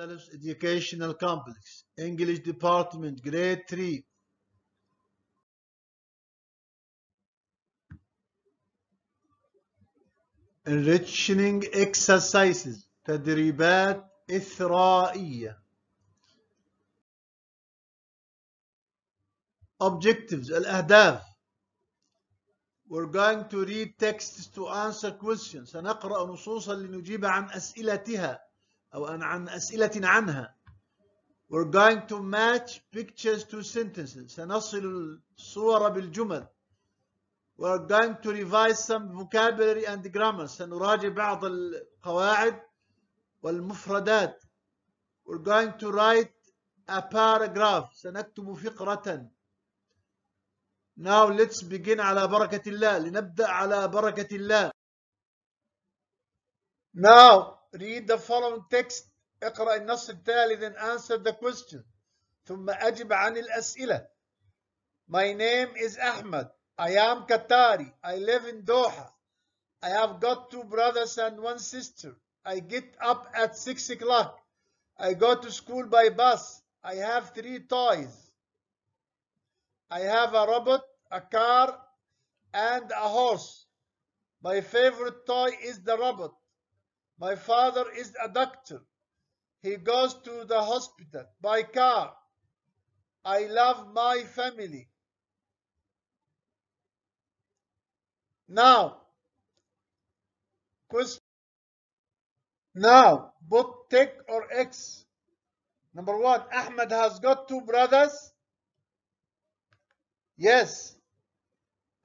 Alif's Educational Complex English Department Grade 3 Enriching exercises تدريبات إثرائية Objectives الأهداف We're going to read texts to answer questions سنقرأ نصوصا لنجيب عن أسئلتها أو عن أسئلة عنها We're going to match pictures to sentences سنصل الصور بالجمل We're going to revise some vocabulary and grammar سنراجع بعض القواعد والمفردات We're going to write a paragraph سنكتب فقرة Now let's begin على بركة الله لنبدأ على بركة الله Now read the following text اقرأ النص التالي then answer the question ثم أجب عن الأسئلة My name is Ahmed I am Qatari I live in Doha I have got two brothers and one sister I get up at 6 o'clock I go to school by bus I have three toys I have a robot, a car, and a horse. My favorite toy is the robot. My father is a doctor. He goes to the hospital by car. I love my family. Now, question. Now, put tick or X. Number one, Ahmed has got two brothers. Yes.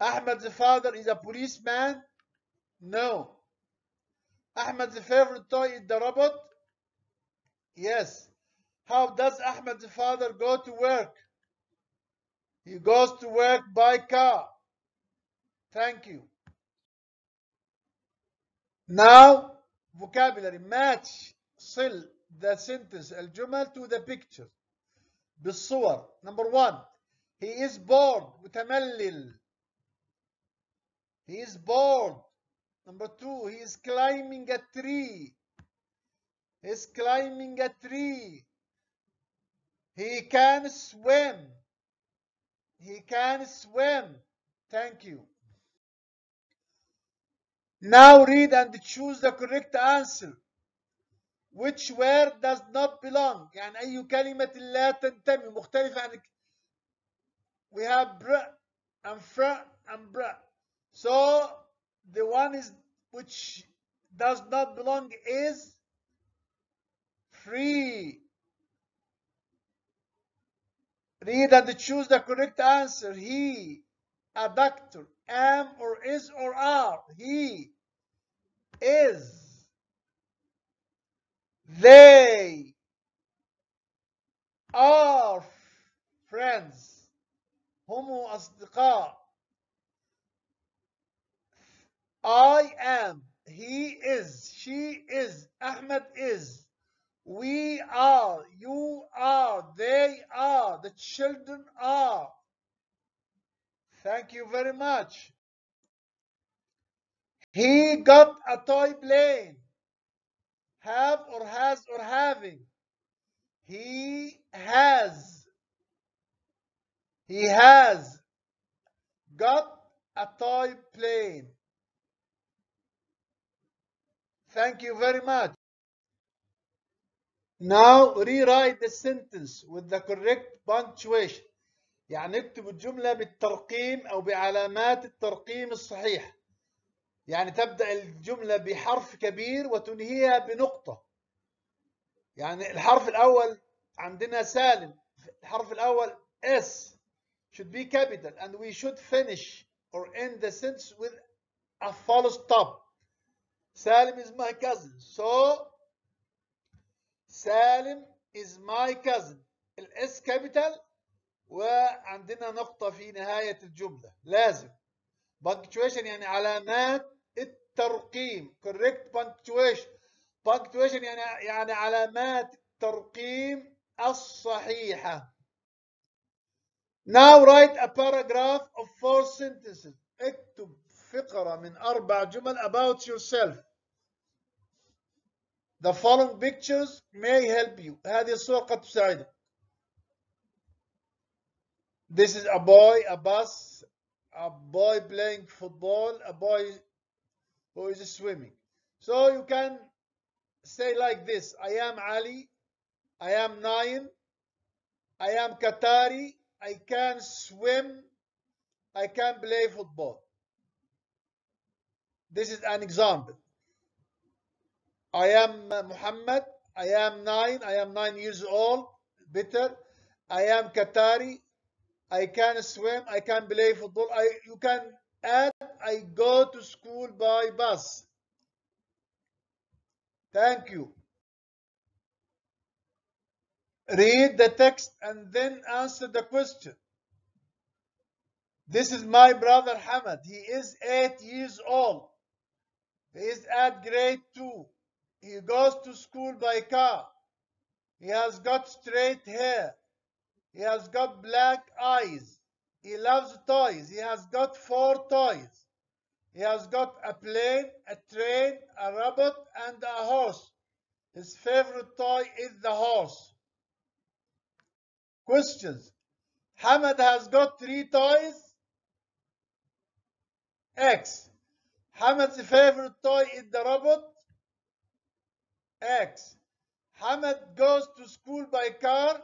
Ahmed's father is a policeman? No. Ahmed's favorite toy is the robot? Yes. How does Ahmed's father go to work? He goes to work by car. Thank you. Now, vocabulary match صل the sentence الجمل to the picture بالصور number one he is bored متملل he is bored number two he is climbing a tree he is climbing a tree he can swim he can swim thank you now read and choose the correct answer which word does not belong يعني أي كلمة لا تنتمي مختلفة عن we have br and fr and br. So the one is which does not belong is free. Read and choose the correct answer. He, a doctor, am or is or are. He is. They are friends. هم أصدقاء I am. He is. She is. Ahmed is. We are. You are. They are. The children are. Thank you very much. He got a toy plane. Have or has or having. He has. He has got a toy plane. Thank you very much. Now rewrite the sentence with the correct punctuation. يعني اكتب الجملة بالترقيم أو بعلامات الترقيم الصحيح. يعني تبدأ الجملة بحرف كبير وتنهيها بنقطة. يعني الحرف الأول عندنا سالم. الحرف الأول S. should be capital and we should finish or end the sentence with a full stop. Salim is my cousin. So Salim is my cousin. الاس capital وعندنا نقطة في نهاية الجملة لازم punctuation يعني علامات الترقيم correct punctuation punctuation يعني يعني علامات الترقيم الصحيحة Now write a paragraph of four sentences. اكتب فقرة من أربع جمل about yourself. The following pictures may help you. هذه الصور قد تساعدك. This is a boy, a bus, a boy playing football, a boy who is swimming. So you can say like this I am Ali, I am nine, I am Qatari, I can swim, I can play football. This is an example. I am Muhammad, I am nine, I am nine years old, better. I am Qatari, I can swim, I can play football. I you can add I go to school by bus. Thank you. Read the text and then answer the question. This is my brother Hamad. He is eight years old. He is at grade two. He goes to school by car. He has got straight hair. He has got black eyes. He loves toys. He has got four toys. He has got a plane, a train, a robot, and a horse. His favorite toy is the horse. Questions. Hamad has got three toys. X. Hamad's favorite toy is the robot. X. Hamad goes to school by car.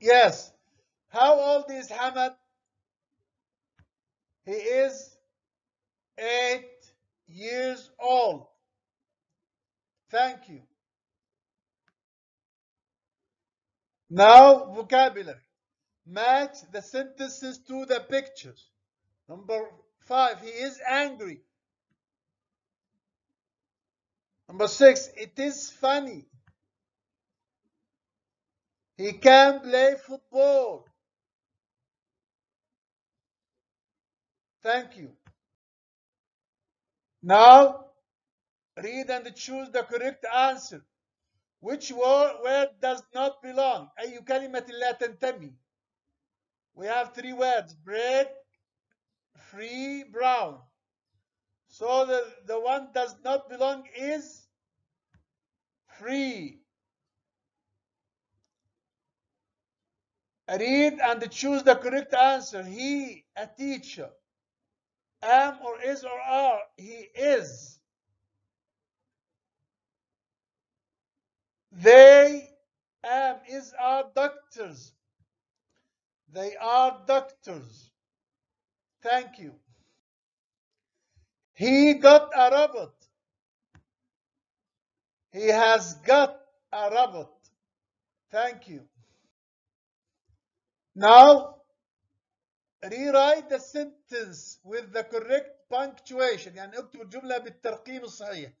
Yes. How old is Hamad? He is eight years old. Thank you. Now, vocabulary. Match the sentences to the pictures. Number five, he is angry. Number six, it is funny. He can play football. Thank you. Now, read and choose the correct answer Which word, word does not belong? أي كلمة لا تنتمي? We have three words. Bread, free, brown. So the, the one does not belong is free. Read and choose the correct answer. He, a teacher. Am or is or are. He is. They am is are doctors. They are doctors. Thank you. He got a robot. He has got a robot. Thank you. Now, rewrite the sentence with the correct punctuation يعني اكتب الجملة بالترقيم الصحيح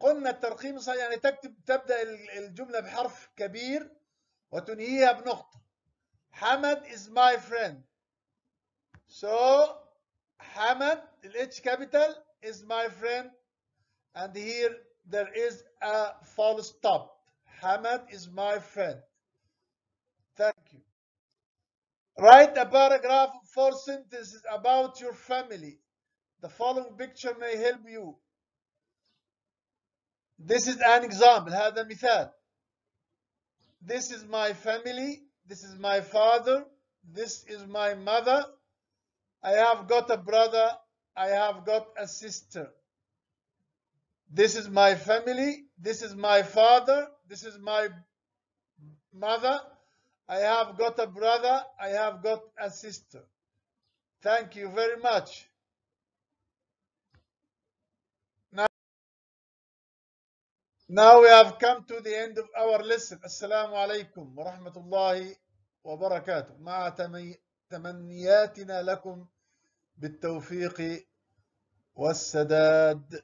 قلنا الترقيم الصحيح يعني تكتب تبدأ الجملة بحرف كبير وتنهيها بنقطة حمد is my friend so حمد الاتش capital is my friend and here there is a full stop حمد is my friend thank you Write a paragraph of four sentences about your family. The following picture may help you. This is an example. هذا مثال. This is my family. This is my father. This is my mother. I have got a brother. I have got a sister. This is my family. This is my father. This is my mother. I have got a brother, I have got a sister. Thank you very much. Now we have come to the end of our lesson. Alaikum wa rahmatullahi wa barakatuh. مع تمنياتنا لكم بالتوفيق والسداد